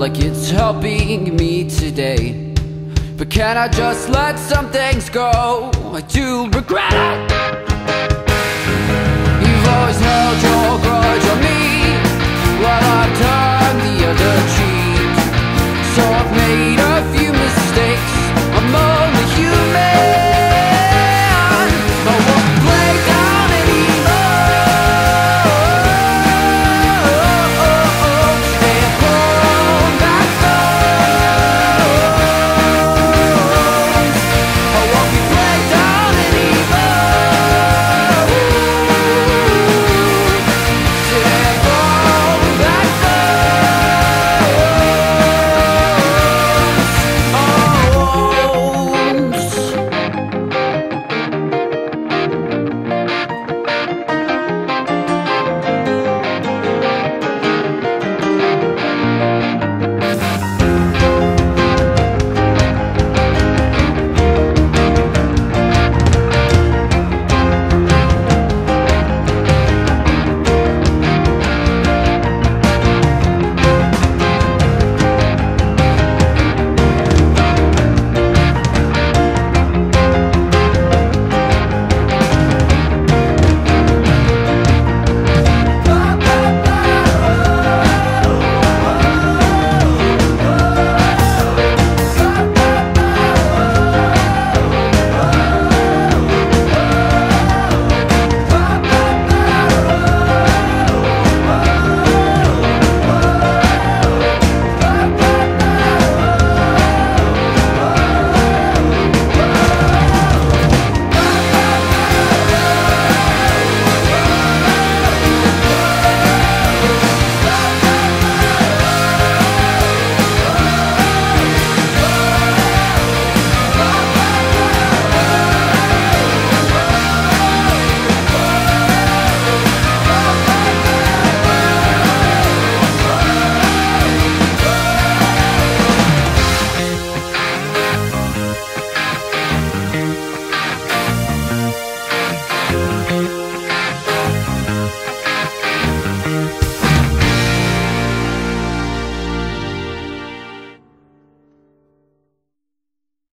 like it's helping me today But can I just let some things go? I do regret it